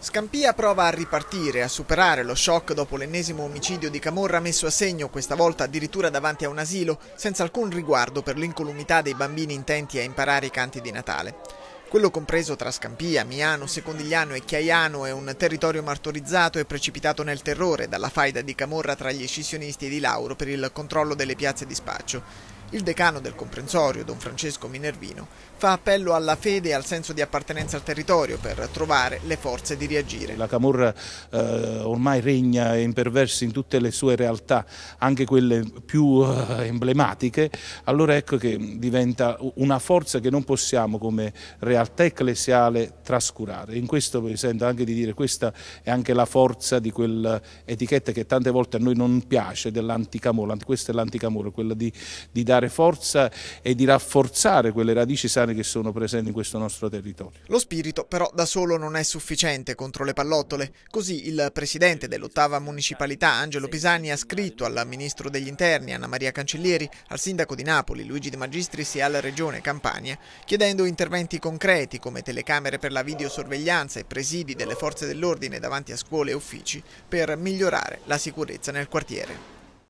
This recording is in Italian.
Scampia prova a ripartire, a superare lo shock dopo l'ennesimo omicidio di Camorra messo a segno questa volta addirittura davanti a un asilo, senza alcun riguardo per l'incolumità dei bambini intenti a imparare i canti di Natale. Quello compreso tra Scampia, Miano, Secondigliano e Chiaiano è un territorio martorizzato e precipitato nel terrore dalla faida di Camorra tra gli escissionisti e di Lauro per il controllo delle piazze di spaccio. Il decano del comprensorio, don Francesco Minervino, fa appello alla fede e al senso di appartenenza al territorio per trovare le forze di reagire. La Camorra eh, ormai regna e imperversa in tutte le sue realtà, anche quelle più eh, emblematiche, allora ecco che diventa una forza che non possiamo come realtà ecclesiale trascurare. In questo mi sento anche di dire questa è anche la forza di quell'etichetta che tante volte a noi non piace dell'anticamorra, questa è l'anticamorra, quella di, di dare dare forza e di rafforzare quelle radici sane che sono presenti in questo nostro territorio. Lo spirito però da solo non è sufficiente contro le pallottole. Così il presidente dell'ottava municipalità, Angelo Pisani, ha scritto al ministro degli interni, Anna Maria Cancellieri, al sindaco di Napoli, Luigi De Magistris e alla regione Campania, chiedendo interventi concreti come telecamere per la videosorveglianza e presidi delle forze dell'ordine davanti a scuole e uffici per migliorare la sicurezza nel quartiere.